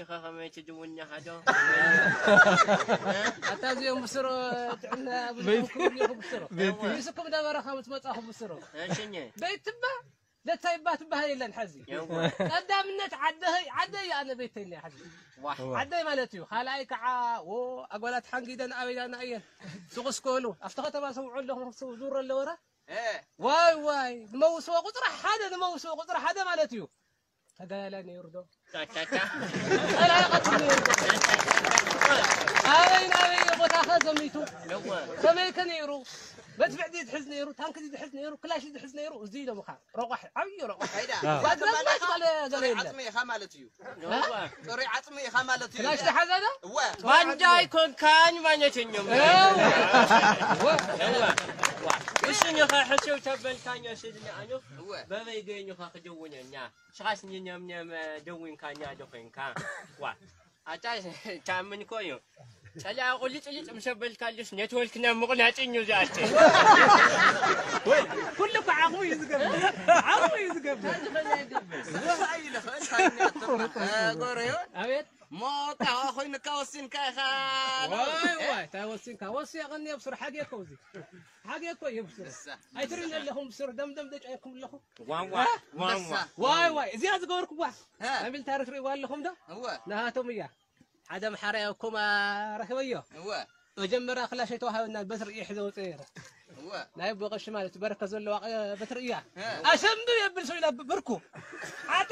افتخار ما يتدون هذا حتى زيهم بسرو تعنا بيتكم ليهم بسرو بيسكم دابا راه خامت مطاحو بسرو شنو بيت تبا لا تايبات بها الا نحزي قدام النت عدهي عدهي أنا بيتي اللي حزي عدهي مالتي خلاي كعا و اقولات حنقي دنا اوي دنا ايا سوقس كولو افتخت ما سمعوا لهم زور اللي ورا واي واي نموسوا قطر حدا نموسوا قطر حدا مالتيو تقالني يردو أنا قتلني يردو هاوين هاوين يبو تاخا زميتو. سميكن يرو بس بعدي تحزن يرو تانك دي تحزن يرو كلاش دي تحزن يرو زيد أبو خان روح عوي روح هيدا. بعد ما قال قال عطمي خمالتيو طري عطمي خمالتيو كلاش تحزن وان جاي كون كان ما نتنيم وشن يخا حشو تبل كان يسدنا أنف بما يجين يخا خجونا نا شخص نيم نيم دوين كان يدوين كان وا أتاس تامن كويو تلا قلت قلت مسبل كان ليش نتولكنا مقنع تنيو زاتي كلك عقوي يزقب عقوي يزقب هاي لخن هاي نتطرح قريون ዋይ እንታይ ወሲንካ ወሲያ ቀኒ ብስሩ ሓጌ እኮ እዚ ሓጌ እኮ እዩ ብስሩ ኣይትሪእን ኣለኹም ብስሩ ደምደም ደጨየኩም ኣለኹም ዋዋ ዋዋ ዋይ ዋይ እዚኣ ዝገበርኩዋ ኣብ ሚልታሪ ትሪእዋ ኣለኹም ዶ እወ ናሃቶም እያ ሓደ መሓርያ እኩማ ረክበዮ እወ መጀመርያ ክላሽ የተዋሃበና በትሪ እየ ሒዘ ወፅእ ነይረ እወ ናይ ቦቀሺ ማለት እዩ በረከት ዘለዋ በትሪ እያ ኣሸምብ የብል ሰው ኢላ ብርኩ ዓጠ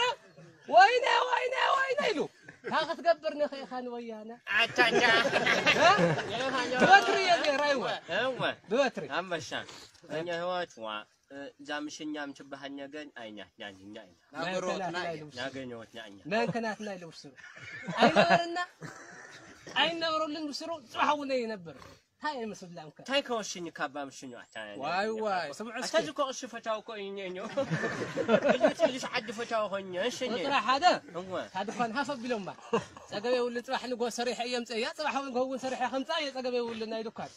ወይነ ወይነ ወይነ ኢሉ ታክትገብር ንክኢኻ ንወያነ ዓቻቻ ብበትሪ እየ ዜራ ይወ እወ ብበትሪ ኣመሻ እኛ ህይወት ዋ። ዛምሽኛም ችባሃል ነገኝ አይኛ ኛኛ ናገኘወት ኛኛ መንከናት ናይ ልውስሩ ኣይነበርና ኣይነበረልን ብስሩ ፅባሕ እውን የነበረ هاي المسود لامك تاي كوشين كابا مشنو حتى واي واي سبع تاي حتى كوش فتاو كو ينينو اللي تلش حد فتاو هني انشني طرح هذا. هذا خان هافب بلوما تقبي ولا طرح نقو سريح أيام تيا طرح نقو سريح خمسة يا تقبي ولا نايدوكات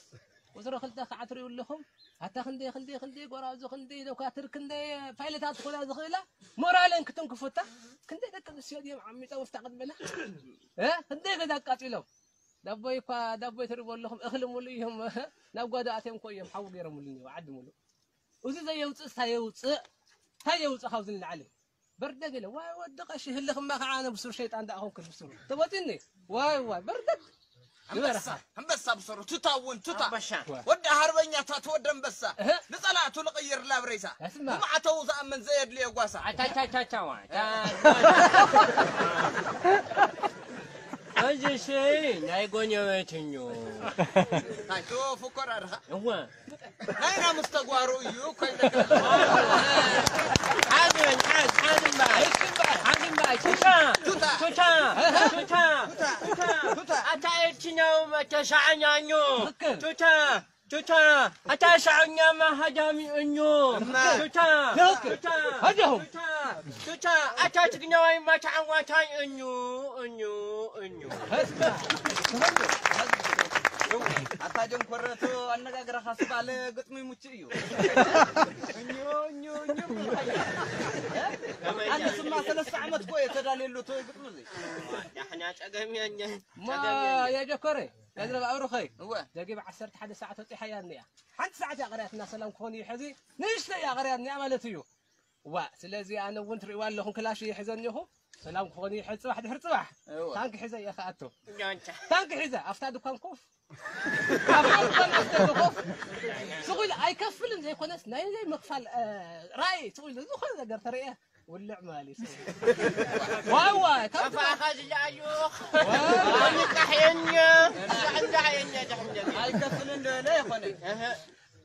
وزر خلت خعتر يقول لهم حتى خندي خندي خندي قرازو خندي لو كاتر كندي فايلتات خلا زخيله مورالن كتنكفوتا كندي دك يا عمي تو افتقد ها إيه، خندي قد قاتلهم ውፍታ ቅድመና ክንደይ ገዛ ኣቃፂሎም ዳቦይ እኳ ዳቦይ ትሪእዎ ኣለኹም እኽሊ ሙሉእ እዮም ናብ ጓዳ ኣትዮም ኮ እዮም ሓዊ ገይሮምሉ እኒኦ ዓዲ ሙሉእ እዚ ዘየውፅእ እንታይ የውፅእ እንታይ የውፅእ ካብዚ ንላዕሊ በርደግ ኢለ ዋይ ወዲ ቀሺ ህልኽማ ከዓ ኣነ ብስሩ ሸይጣን ዳኣኹም ክል ብስሩ ተወጢኒ ዋይ ዋይ በርደግ አንበሳ አንበሳ ብሰሩ ቱታ እውን ቱታ ኣንበሻ ወዲ ሃርበኛታት ወዲ አንበሳ እህ ንጸላእቱ ልቕይር ላብሬሳ እስማ ብማዕተው ዝኣመን ዘየድልዮ ጓሳ ኣታታታታዋ እዚ ሲ ናይ ጎኘበትኙ ታይቶ ፍኮር ኣድኻ እወ ናይና ምስ ተጓሩ እዩ ኮይነ ሓዝን ሓዝ ሓዝን ባይ ሓዝን ባይ ቱታ ቱታ ቱታ ቱታ ቱታ ኣታ ኤርትኛው መተሻዕኛኙ ትክክል ቱታ ቱታ ኣታ ሻዕኛማ ሃዳሚ እኙ ቱታ ትክክል ቱታ ሃዳሁም ቱታ ቱታ ኣታ ትግኛዋይ ማተዓዋታይ እኙ እኙ እኙ ኣታ ጀንኮረቱ ኣነጋግረኻ ስባለ ግጥሚ ሙች እዩ እኞ እኞ እኞ ኣነ ስማ ሰለስተ ዓመት ኮ የተዳልየሉ ቶ ግጥሚ እዚ ዳሕና ፀገም የኛ ማ የጀኮረ ገንዘብ ኣብሩ ኸይ እወ ደጊብ ዓሰርተ ሓደ ሰዓት ወፂሓ እያ እኒኣ ሓንቲ ሰዓት እያ ቀሪያትና ሰላም ክኾን እዩ ሕዚ ንእሽተ እያ ቀሪያ እኒኣ ማለት እዩ ዋ ስለዚ ኣነ እውን ትሪእዋ ኣለኹም ክላሽ እየ سلام خوني حرص واحد حرص واحد. أيوة. تانك حزة يا خاتو تانك حزة أفتاد كان كوف أفتاد كان أفتاد كوف سقول أي كفل زي كونس؟ ناين زي مقفل آه، رأي. سقول زي خلاص قدرت رأيه واللعب مالي. واو كفا خاز جايوخ واو. تحيني تحيني تحيني الكفل لا يا خوني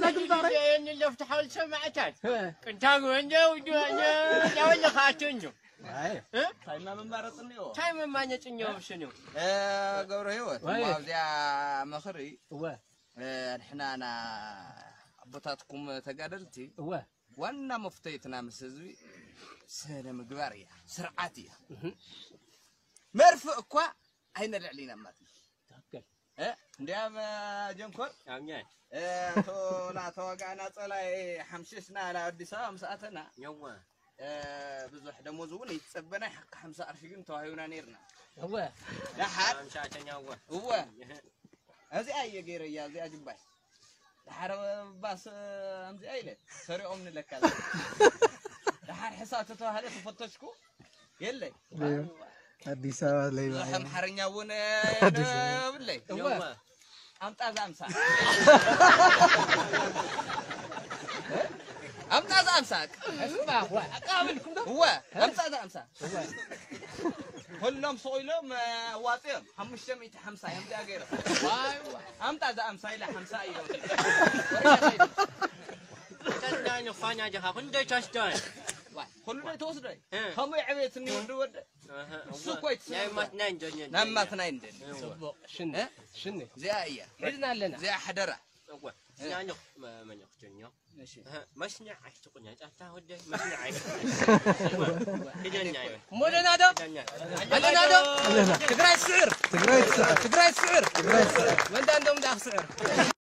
ኣብዛ ግንባረይ የኒ ለፍቲ ሓወልቲ ሰማዕታት እ። ቅንታግ ወንጀ ውጅ ወንጀ ዳወለ ካኣቶ እንጆ ታይማ መማረፅ እኒኦ ታይ መማኘ ጭኛው ሽኑ ገብረ ህይወት ወይ. ኣብዚኣ መኽሪ እወ ንሕና ና ኣቦታትኩም ተጋደልቲ እወ ዋና መፍተይትና ምስ ህዝቢ ስነ ምግባር እያ ስርዓት እያ መርፍእ እኳ ኣይነልዕሊና ማለት እዩ ትክክል እ እንዲያም ጀንኮር አምኛል እቶ ተዋጋእና ፀላይ ሓምሽሽና ናብ ኣዲስ ኣበባ ምስ ኣተና የዋ ብዙሕ ደሞዝ እውን ይትፀበና ሓቂ ሓምሳ ቅርሺ ግን ተዋሂብና ነርና እወ ድሓር አምሻተኛ ወ እወ እዚኣ እየ ገይረያ እዚኣ ጅባይ ድሓር ባስ ኣምዚኣ ኢለ ሰሪዖም ንለካ ድሓር ሕሳብ ተተባሃለ ተፈተሽኩ የለይ አዲስ አበባ ላይ ብዙሕ ኣምሓርኛ እውን የብለይ የዋ ኣምጣ ዝኣምሳ ኣምጣ ዝኣምሳ እስማ እወ ኣቃብልኩም ዶ እወ ኣምጣ ዝኣምሳ ኩሎም ሰቂሎም ዋፅዮም ሓሙሽተ ሚእቲ ሓምሳ እዮም እዚኣ ገይሮም ዋይ ዋይ ኣምጣ ዝኣምሳ ኢለ ሓምሳ እዮም ተዳኝ ኳኛ ጀኻ ክንደይ ቻስዳን ኩሉ ዶይ ተወስዶይ እ ከምኡ ዕብየት እኒ ወዲ ወደ እሱ እኮ ይትስምዖ። ናይ ማትና እንደኛ ናብ ማትና ይንደኒ ጽቡቕ ሽኒ እ? ሽኒ እዚኣ እያ ሒዝና ኣለና እዚኣ ሓደራ እዋ ስናኞ መኞ ክተኛ መስኒዕ ኣይትቁኛ ጫታ ወደይ መስኒዕ ኣይትቁኛ ክደኛ ይበ ሞለና ዶ ክደኛ ኣለና ዶ ትግራይ ስዕር ትግራይ ትስዕር ትግራይ ስዕር ትግራይ